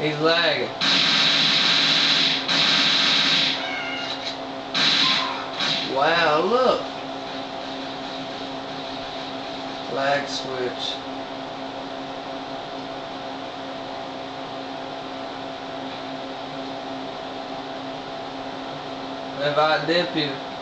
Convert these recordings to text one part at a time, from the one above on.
He's lagging. Wow, look. Lag switch. If I dip you.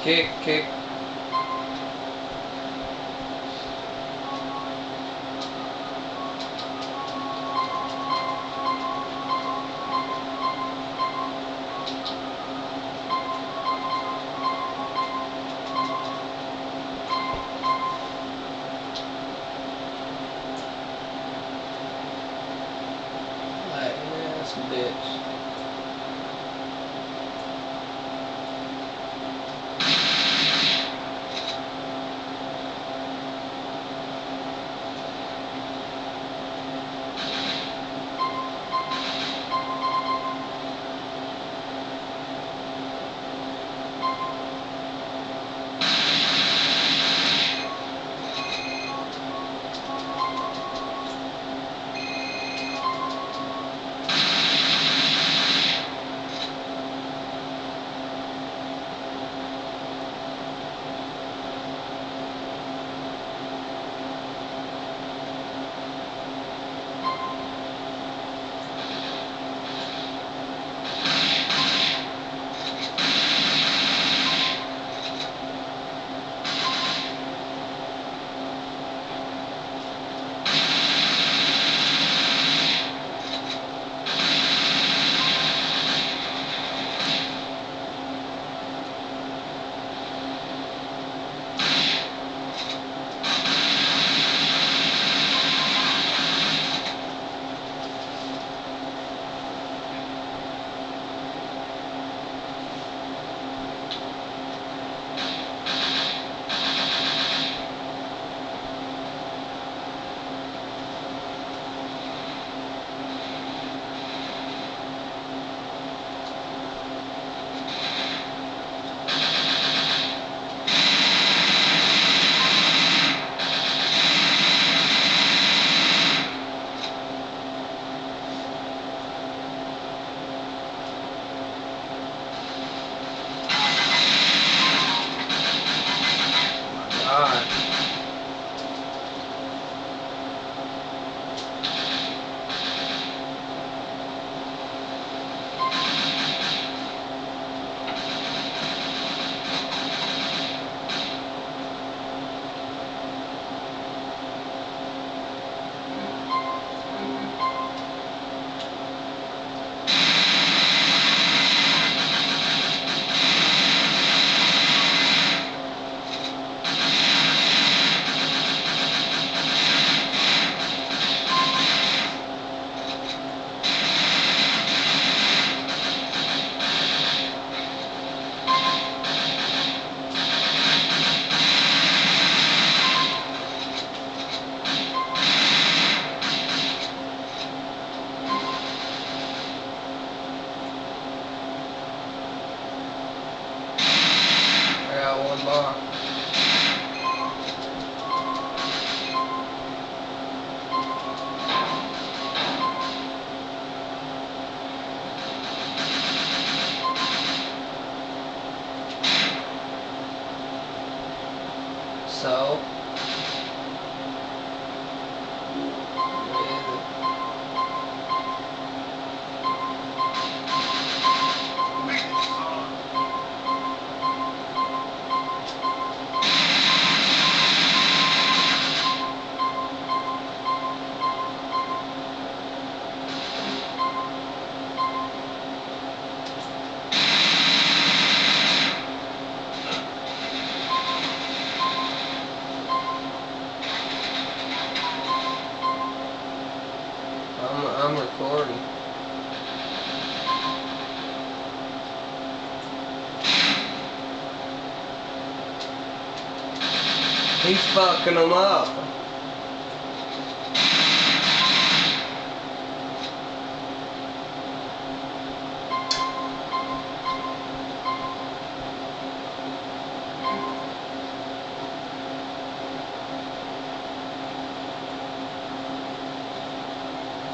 ¿Qué, qué Thank you. He's fucking them up.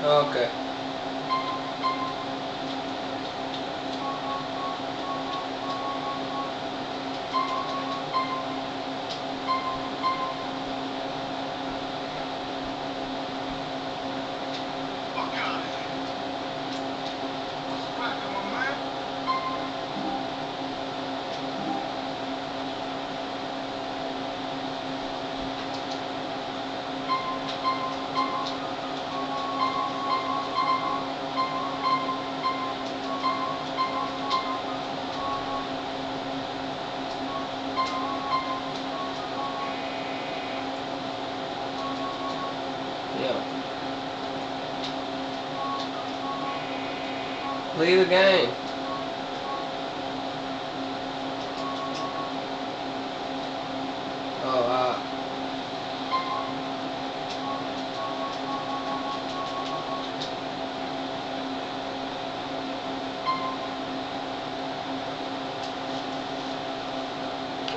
Okay. Yeah. Leave the game.